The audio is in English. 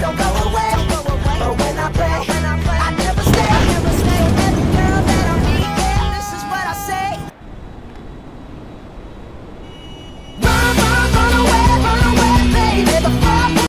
don't go